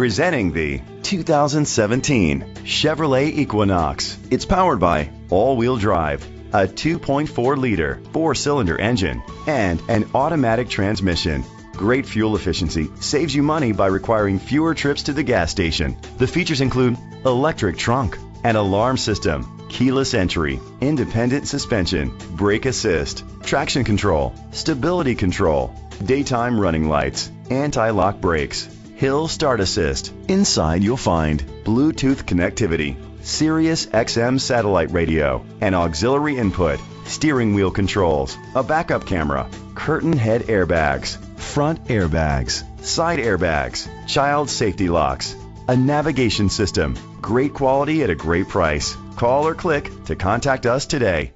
Presenting the 2017 Chevrolet Equinox. It's powered by all-wheel drive, a 2.4-liter four-cylinder engine, and an automatic transmission. Great fuel efficiency saves you money by requiring fewer trips to the gas station. The features include electric trunk, an alarm system, keyless entry, independent suspension, brake assist, traction control, stability control, daytime running lights, anti-lock brakes, hill start assist. Inside you'll find Bluetooth connectivity, Sirius XM satellite radio, an auxiliary input, steering wheel controls, a backup camera, curtain head airbags, front airbags, side airbags, child safety locks, a navigation system. Great quality at a great price. Call or click to contact us today.